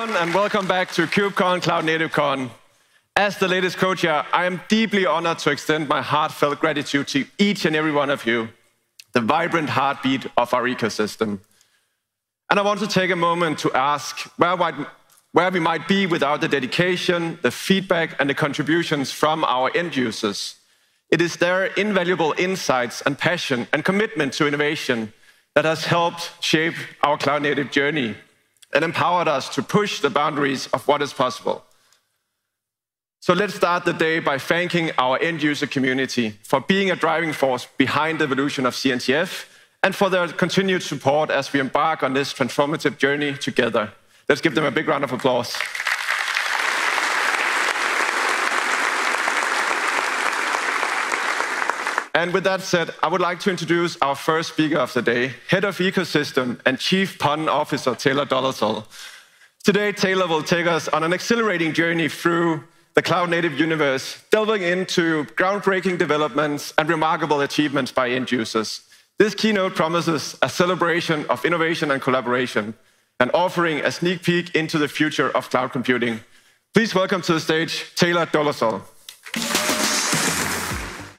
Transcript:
everyone, and welcome back to KubeCon Cloud Native Con. As the latest co-chair, I am deeply honored to extend my heartfelt gratitude to each and every one of you, the vibrant heartbeat of our ecosystem. And I want to take a moment to ask where, where we might be without the dedication, the feedback, and the contributions from our end users. It is their invaluable insights and passion and commitment to innovation that has helped shape our cloud native journey and empowered us to push the boundaries of what is possible. So let's start the day by thanking our end user community for being a driving force behind the evolution of CNCF and for their continued support as we embark on this transformative journey together. Let's give them a big round of applause. And with that said, I would like to introduce our first speaker of the day, Head of Ecosystem and Chief Pun Officer, Taylor Dolezal. Today, Taylor will take us on an exhilarating journey through the cloud native universe, delving into groundbreaking developments and remarkable achievements by end users. This keynote promises a celebration of innovation and collaboration, and offering a sneak peek into the future of cloud computing. Please welcome to the stage Taylor Dolezal.